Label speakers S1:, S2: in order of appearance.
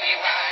S1: anywhere.